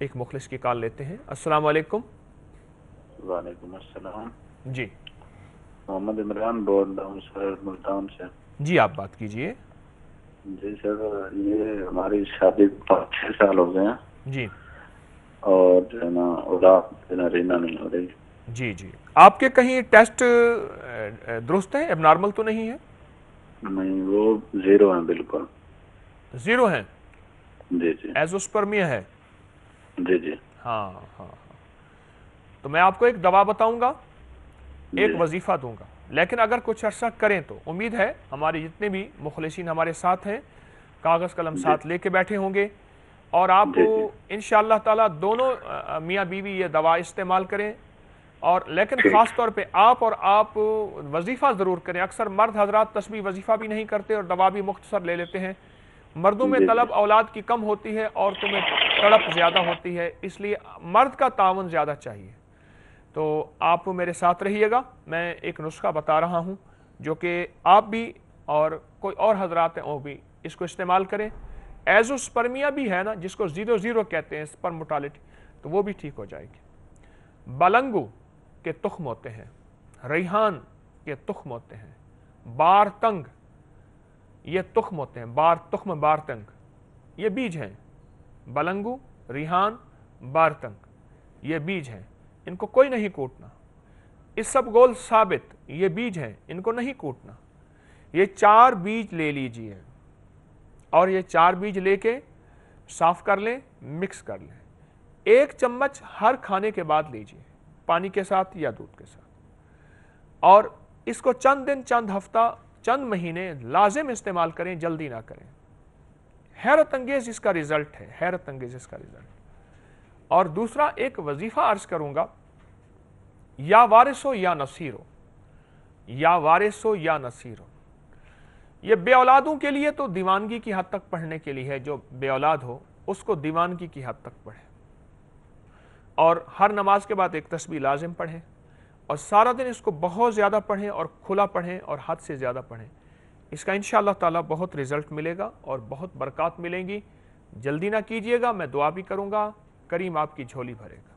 ایک مخلص کی کال لیتے ہیں۔ السلام علیکم۔ وعلیکم السلام۔ جی۔ محمد عمران بول رہا ہوں سر ملتان سے۔ جی آپ بات کیجیے۔ جی سر یہ ہماری شادی پانچ چھ سال ہو گئے ہیں۔ جی۔ اور جو ہے نا اولاد جو ہے نا رینا نہیں ہو رہی۔ جی جی۔ آپ کے کہیں ٹیسٹ درست ہیں؟ اب نارمل تو نہیں ہے نہیں وہ زیرو ہیں بالکل۔ زیرو ہیں؟ جی جی۔ ایزوسپرمیا ہے۔ جی جی۔ ہاں ہاں ہاں۔ تو میں آپ کو ایک دوا بتاؤں گا ایک جی۔ وظیفہ دوں گا۔ لیکن اگر کچھ عرصہ کریں تو امید ہے ہمارے جتنے بھی مخلصین ہمارے ساتھ ہیں کاغذ قلم ساتھ لے کے بیٹھے ہوں گے اور آپ جی، جی۔ انشاءاللہ تعالیٰ دونوں میاں بیوی یہ دوا استعمال کریں۔ اور لیکن خاص طور پہ آپ اور آپ وظیفہ ضرور کریں۔ اکثر مرد حضرات تسبیح وظیفہ بھی نہیں کرتے اور دوا بھی مختصر لے لیتے ہیں۔ مردوں میں جی، جی۔ طلب اولاد کی کم ہوتی ہے عورتوں میں تڑپ زیادہ ہوتی ہے، اس لیے مرد کا تعاون زیادہ چاہیے۔ تو آپ میرے ساتھ رہیے گا، میں ایک نسخہ بتا رہا ہوں جو کہ آپ بھی اور کوئی اور حضرات ہیں، وہ بھی اس کو استعمال کریں۔ ایزوسپرمیا بھی ہے نا، جس کو زیرو زیرو کہتے ہیں، سپرم موٹالٹی، تو وہ بھی ٹھیک ہو جائے گی۔ بلنگو کے تخم ہوتے ہیں، ریحان کے تخم ہوتے ہیں بار تنگ یہ تخم ہوتے ہیں، بار تخم بار تنگ یہ بیج ہیں۔ بلنگو، ریحان بار تنگ یہ بیج ہیں۔ ان کو کوئی نہیں کوٹنا۔ اس سب گول ثابت، یہ بیج ہیں، ان کو نہیں کوٹنا۔ یہ چار بیج لے لیجیے۔ اور یہ چار بیج لے کے صاف کر لیں مکس کر لیں۔ ایک چمچ ہر کھانے کے بعد لیجیے، پانی کے ساتھ یا دودھ کے ساتھ۔ اور اس کو چند دن، چند ہفتہ، چند مہینے لازم استعمال کریں، جلدی نہ کریں۔ حیرت انگیز اس کا ریزلٹ ہے، حیرت انگیز اس کا ریزلٹ اور دوسرا، ایک وظیفہ عرض کروں گا، یا وارث ہو یا نصیر ہو، یا وارث ہو یا نصیر ہو. یہ بے اولادوں کے لیے تو دیوانگی کی حد تک پڑھنے کے لیے ہے، جو بے اولاد ہو، اس کو دیوانگی کی حد تک پڑھے اور ہر نماز کے بعد ایک تسبیح لازم پڑھیں، اور سارا دن اس کو بہت زیادہ پڑھیں اور کھلا پڑھیں اور حد سے زیادہ پڑھیں. اس کا انشاءاللہ تعالی بہت رزلٹ ملے گا اور بہت برکات ملیں گی۔ جلدی نہ کیجیے گا، میں دعا بھی کروں گا۔ کریم آپ کی جھولی بھرے گا۔